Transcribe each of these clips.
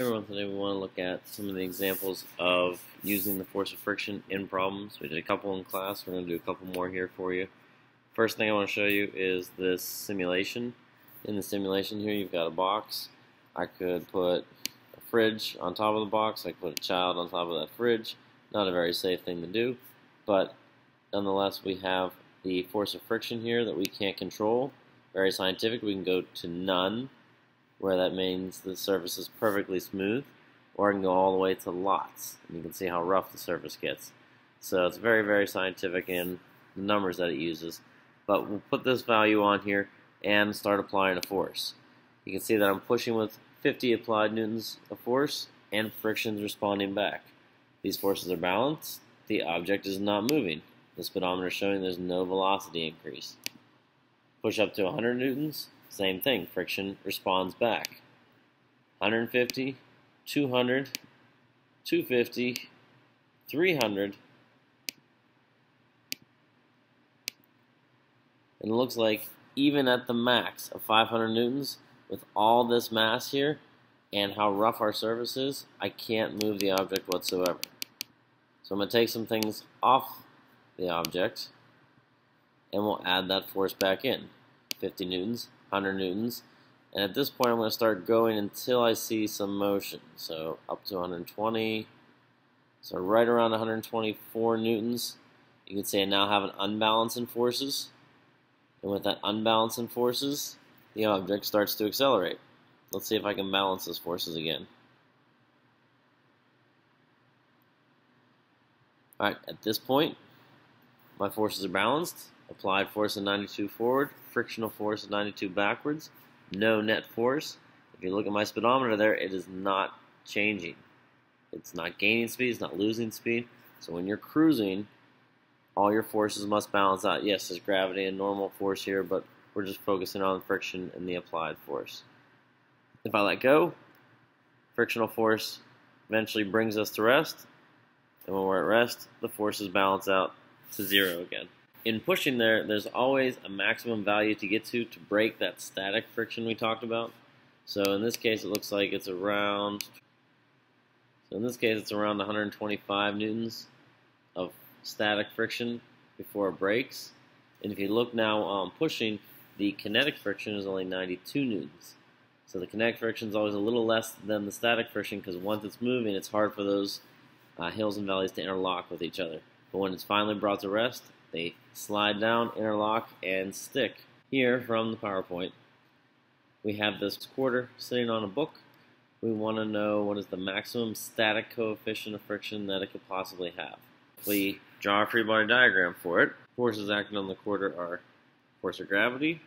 everyone, today we want to look at some of the examples of using the force of friction in problems. We did a couple in class, we're going to do a couple more here for you. First thing I want to show you is this simulation. In the simulation here you've got a box. I could put a fridge on top of the box, I could put a child on top of that fridge. Not a very safe thing to do, but nonetheless we have the force of friction here that we can't control. Very scientific, we can go to none where that means the surface is perfectly smooth, or I can go all the way to lots, and you can see how rough the surface gets. So it's very, very scientific in the numbers that it uses. But we'll put this value on here and start applying a force. You can see that I'm pushing with 50 applied newtons of force, and friction's responding back. These forces are balanced. The object is not moving. The speedometer is showing there's no velocity increase. Push up to 100 newtons, same thing, friction responds back. 150, 200, 250, 300, and it looks like even at the max of 500 newtons, with all this mass here, and how rough our surface is, I can't move the object whatsoever. So I'm going to take some things off the object, and we'll add that force back in. 50 newtons, 100 newtons. And at this point, I'm going to start going until I see some motion. So up to 120. So right around 124 newtons. You can say I now have an unbalance in forces. And with that unbalance in forces, the object starts to accelerate. Let's see if I can balance those forces again. Alright, at this point, my forces are balanced. Applied force of 92 forward, frictional force of 92 backwards, no net force. If you look at my speedometer there, it is not changing. It's not gaining speed, it's not losing speed. So when you're cruising, all your forces must balance out. Yes, there's gravity and normal force here, but we're just focusing on friction and the applied force. If I let go, frictional force eventually brings us to rest, and when we're at rest, the forces balance out to zero again in pushing there, there's always a maximum value to get to to break that static friction we talked about. So in this case, it looks like it's around, so in this case, it's around 125 newtons of static friction before it breaks. And if you look now on um, pushing, the kinetic friction is only 92 newtons. So the kinetic friction is always a little less than the static friction because once it's moving, it's hard for those uh, hills and valleys to interlock with each other. But when it's finally brought to rest, they slide down, interlock, and stick. Here from the PowerPoint, we have this quarter sitting on a book. We want to know what is the maximum static coefficient of friction that it could possibly have. We draw a free body diagram for it. Forces acting on the quarter are force of gravity,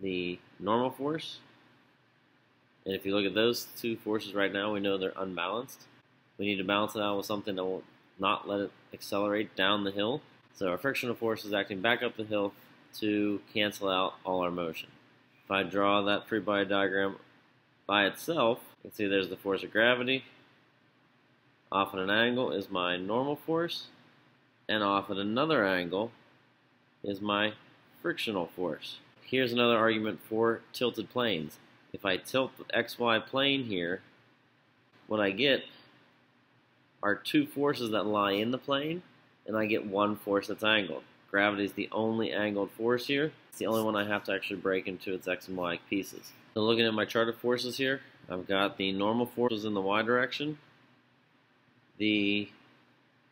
the normal force, and if you look at those two forces right now, we know they're unbalanced. We need to balance it out with something that will not let it accelerate down the hill. So our frictional force is acting back up the hill to cancel out all our motion. If I draw that free body diagram by itself, you can see there's the force of gravity. Off at an angle is my normal force, and off at another angle is my frictional force. Here's another argument for tilted planes. If I tilt the xy plane here, what I get are two forces that lie in the plane and I get one force that's angled. Gravity is the only angled force here. It's the only one I have to actually break into its x and y pieces. So looking at my chart of forces here, I've got the normal forces in the y direction. The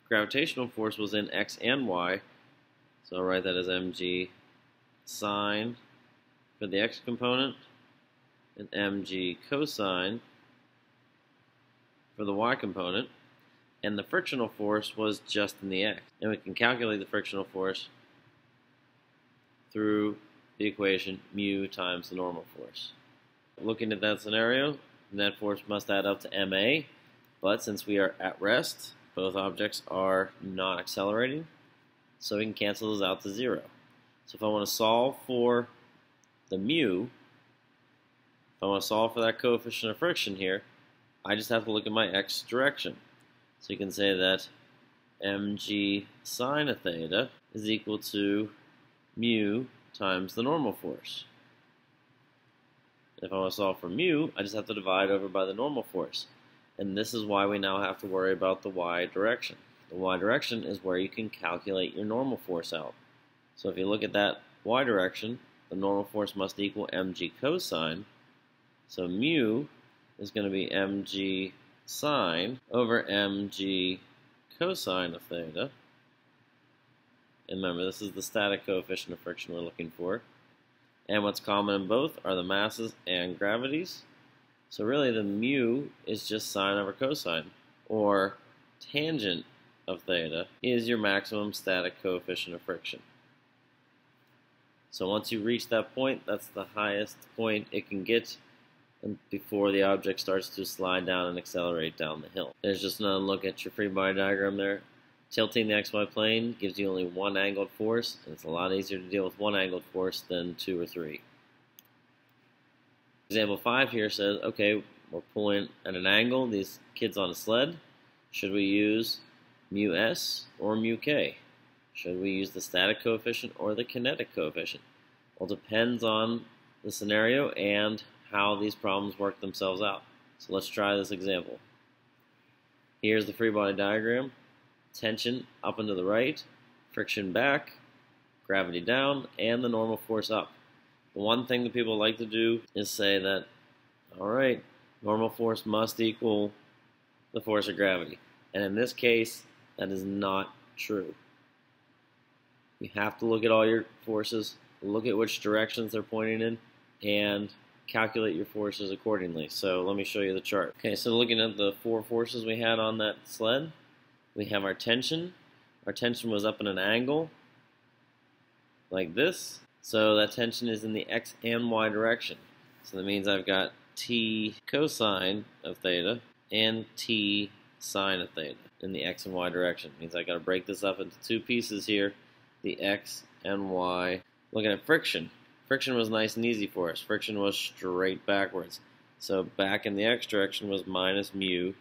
gravitational force was in x and y, so I'll write that as mg sine for the x component and mg cosine for the y component and the frictional force was just in the x. And we can calculate the frictional force through the equation mu times the normal force. Looking at that scenario, net force must add up to ma, but since we are at rest, both objects are not accelerating, so we can cancel those out to zero. So if I want to solve for the mu, if I want to solve for that coefficient of friction here, I just have to look at my x direction. So you can say that mg sine of theta is equal to mu times the normal force. If I want to solve for mu, I just have to divide over by the normal force. And this is why we now have to worry about the y direction. The y direction is where you can calculate your normal force out. So if you look at that y direction, the normal force must equal mg cosine. So mu is going to be mg sine over mg cosine of theta. And remember, this is the static coefficient of friction we're looking for. And what's common in both are the masses and gravities. So really the mu is just sine over cosine, or tangent of theta is your maximum static coefficient of friction. So once you reach that point, that's the highest point it can get before the object starts to slide down and accelerate down the hill. There's just another look at your free body diagram there. Tilting the xy plane gives you only one angled force, and it's a lot easier to deal with one angled force than two or three. Example 5 here says, okay, we're pulling at an angle, these kids on a sled. Should we use mu s or mu k? Should we use the static coefficient or the kinetic coefficient? Well, depends on the scenario and how these problems work themselves out. So let's try this example. Here's the free body diagram tension up and to the right, friction back, gravity down, and the normal force up. The one thing that people like to do is say that, all right, normal force must equal the force of gravity. And in this case, that is not true. You have to look at all your forces, look at which directions they're pointing in, and calculate your forces accordingly. So let me show you the chart. Okay, so looking at the four forces we had on that sled, we have our tension. Our tension was up in an angle like this. So that tension is in the x and y direction. So that means I've got t cosine of theta and t sine of theta in the x and y direction. It means I got to break this up into two pieces here, the x and y. Looking at friction. Friction was nice and easy for us. Friction was straight backwards. So back in the x direction was minus mu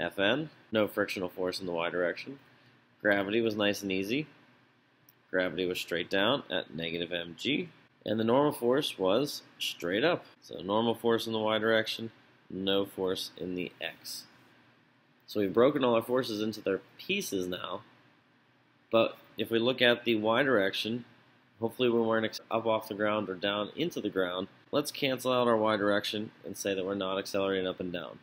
Fn, no frictional force in the y direction. Gravity was nice and easy. Gravity was straight down at negative mg. And the normal force was straight up. So normal force in the y direction, no force in the x. So we've broken all our forces into their pieces now. But if we look at the y direction, hopefully when we weren't up off the ground or down into the ground, let's cancel out our y direction and say that we're not accelerating up and down.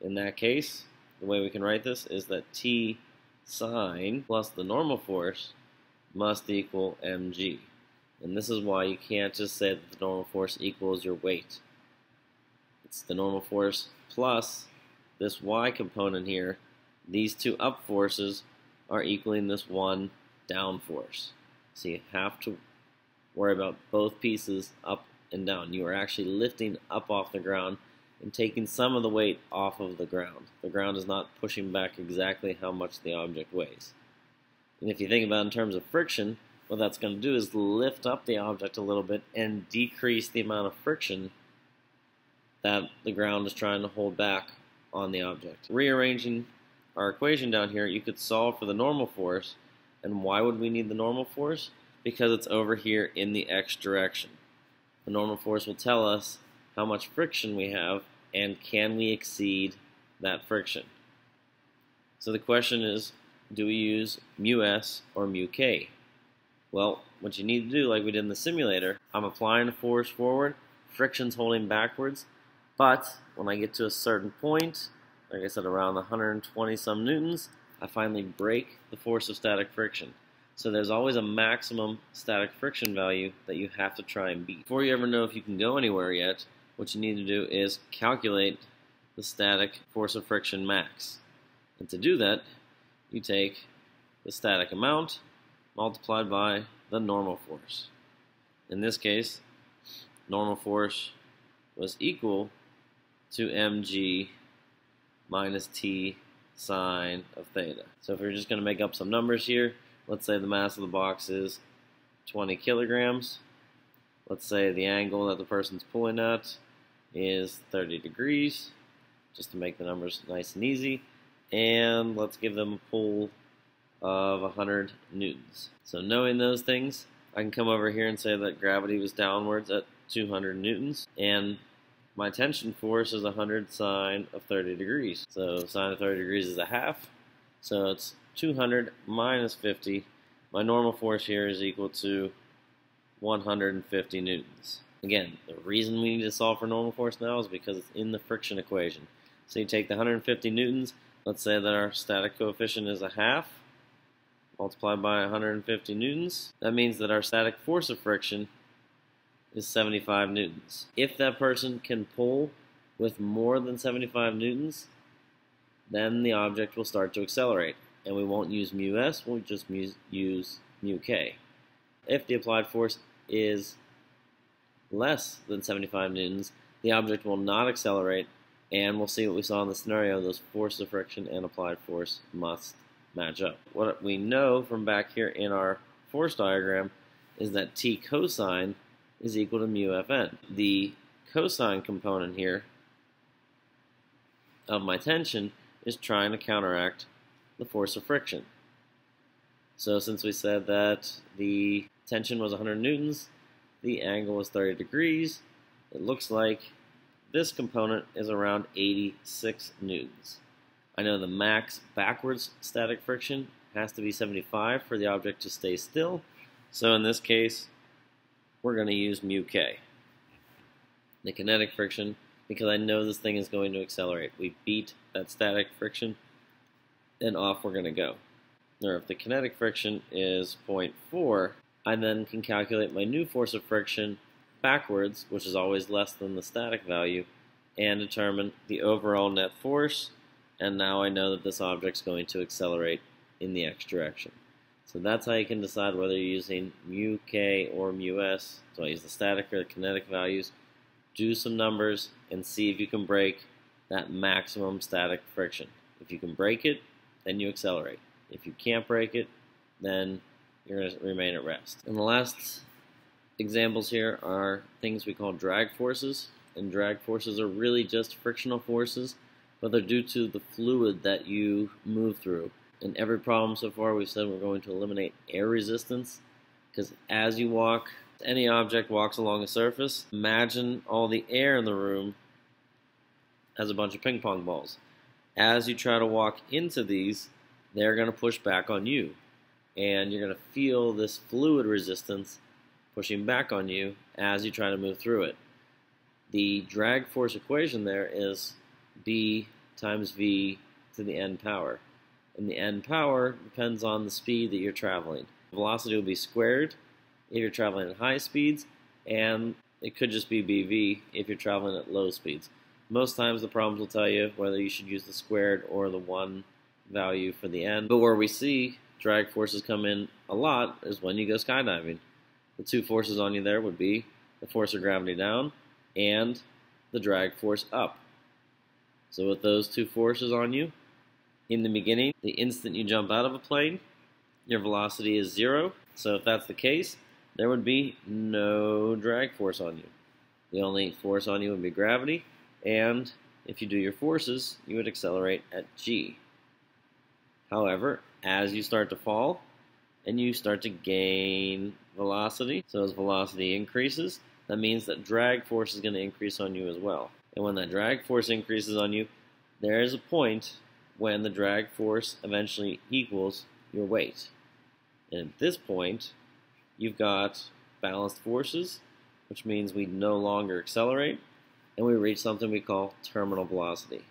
In that case, the way we can write this is that T sine plus the normal force must equal mg. And this is why you can't just say that the normal force equals your weight. It's the normal force plus this y component here. These two up forces are equaling this one down force. So you have to worry about both pieces up and down. You are actually lifting up off the ground and taking some of the weight off of the ground. The ground is not pushing back exactly how much the object weighs. And if you think about in terms of friction, what that's going to do is lift up the object a little bit and decrease the amount of friction that the ground is trying to hold back on the object. Rearranging our equation down here, you could solve for the normal force. And why would we need the normal force? Because it's over here in the x direction. The normal force will tell us how much friction we have and can we exceed that friction. So the question is, do we use mu s or mu k? Well, what you need to do, like we did in the simulator, I'm applying a force forward, friction's holding backwards, but when I get to a certain point, like I said, around 120 some newtons, I finally break the force of static friction. So there's always a maximum static friction value that you have to try and beat. Before you ever know if you can go anywhere yet, what you need to do is calculate the static force of friction max. And to do that, you take the static amount multiplied by the normal force. In this case, normal force was equal to mg minus t sine of theta. So if we're just going to make up some numbers here, let's say the mass of the box is 20 kilograms. Let's say the angle that the person's pulling at is 30 degrees, just to make the numbers nice and easy. And let's give them a pull of 100 newtons. So knowing those things, I can come over here and say that gravity was downwards at 200 newtons. And my tension force is 100 sine of 30 degrees. So sine of 30 degrees is a half. So it's 200 minus 50. My normal force here is equal to 150 newtons. Again, the reason we need to solve for normal force now is because it's in the friction equation. So you take the 150 newtons, let's say that our static coefficient is a half, multiplied by 150 newtons. That means that our static force of friction is 75 newtons. If that person can pull with more than 75 newtons, then the object will start to accelerate. And we won't use mu s, we'll just use mu k. If the applied force is less than 75 newtons, the object will not accelerate, and we'll see what we saw in the scenario, those forces of friction and applied force must match up. What we know from back here in our force diagram is that t cosine is equal to mu Fn. The cosine component here of my tension is trying to counteract the force of friction. So since we said that the tension was 100 newtons, the angle was 30 degrees, it looks like this component is around 86 newtons. I know the max backwards static friction has to be 75 for the object to stay still, so in this case, we're going to use mu k. The kinetic friction, because I know this thing is going to accelerate. We beat that static friction, and off we're going to go. Or if the kinetic friction is 0.4, I then can calculate my new force of friction backwards, which is always less than the static value, and determine the overall net force, and now I know that this object is going to accelerate in the x direction. So that's how you can decide whether you're using mu k or mu s. So I use the static or the kinetic values. Do some numbers and see if you can break that maximum static friction. If you can break it, then you accelerate. If you can't break it, then you're going to remain at rest. And the last examples here are things we call drag forces. And drag forces are really just frictional forces, but they're due to the fluid that you move through in every problem so far, we've said we're going to eliminate air resistance because as you walk, any object walks along a surface, imagine all the air in the room has a bunch of ping pong balls. As you try to walk into these, they're going to push back on you. And you're going to feel this fluid resistance pushing back on you as you try to move through it. The drag force equation there is B times V to the n power and the n power depends on the speed that you're traveling. Velocity will be squared if you're traveling at high speeds, and it could just be BV if you're traveling at low speeds. Most times the problems will tell you whether you should use the squared or the 1 value for the n. But where we see drag forces come in a lot is when you go skydiving. The two forces on you there would be the force of gravity down and the drag force up. So with those two forces on you, in the beginning, the instant you jump out of a plane, your velocity is zero. So if that's the case, there would be no drag force on you. The only force on you would be gravity, and if you do your forces, you would accelerate at g. However, as you start to fall, and you start to gain velocity, so as velocity increases, that means that drag force is going to increase on you as well. And when that drag force increases on you, there is a point when the drag force eventually equals your weight. And at this point, you've got balanced forces, which means we no longer accelerate, and we reach something we call terminal velocity.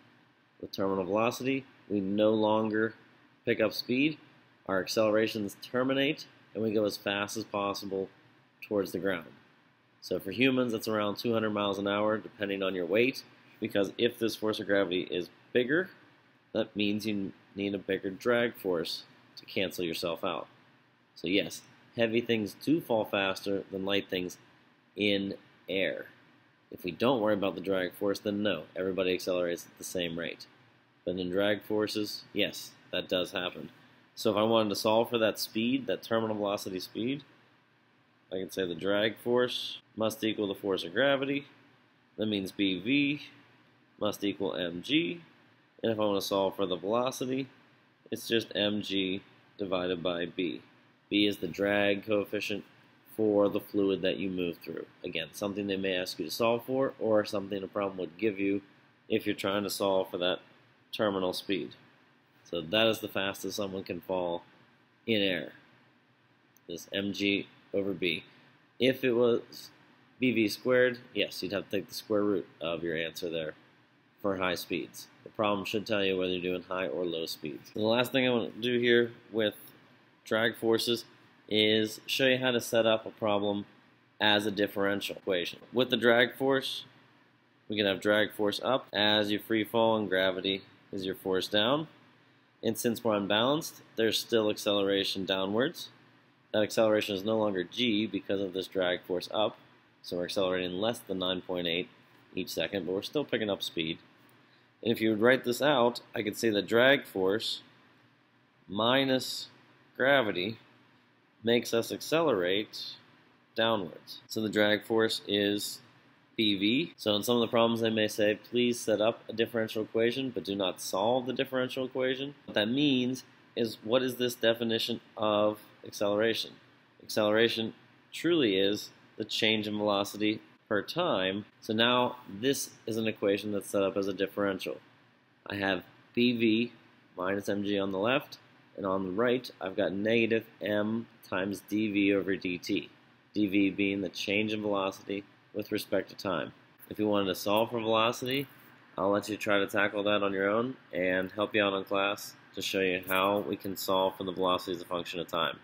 With terminal velocity, we no longer pick up speed, our accelerations terminate, and we go as fast as possible towards the ground. So for humans, that's around 200 miles an hour, depending on your weight, because if this force of gravity is bigger, that means you need a bigger drag force to cancel yourself out. So yes, heavy things do fall faster than light things in air. If we don't worry about the drag force, then no, everybody accelerates at the same rate. But in drag forces, yes, that does happen. So if I wanted to solve for that speed, that terminal velocity speed, I can say the drag force must equal the force of gravity. That means BV must equal mg. And if I want to solve for the velocity, it's just mg divided by b. b is the drag coefficient for the fluid that you move through. Again, something they may ask you to solve for, or something a problem would give you if you're trying to solve for that terminal speed. So that is the fastest someone can fall in air. This mg over b. If it was bv squared, yes, you'd have to take the square root of your answer there for high speeds. The problem should tell you whether you're doing high or low speeds. And the last thing I want to do here with drag forces is show you how to set up a problem as a differential equation. With the drag force, we can have drag force up as you free fall and gravity is your force down. And since we're unbalanced, there's still acceleration downwards. That acceleration is no longer g because of this drag force up, so we're accelerating less than 9.8 each second, but we're still picking up speed. And if you would write this out, I could say the drag force minus gravity makes us accelerate downwards. So the drag force is BV. So in some of the problems they may say, please set up a differential equation, but do not solve the differential equation. What that means is what is this definition of acceleration? Acceleration truly is the change in velocity per time. So now this is an equation that's set up as a differential. I have BV minus mg on the left, and on the right I've got negative m times dv over dt. dv being the change in velocity with respect to time. If you wanted to solve for velocity, I'll let you try to tackle that on your own and help you out in class to show you how we can solve for the velocity as a function of time.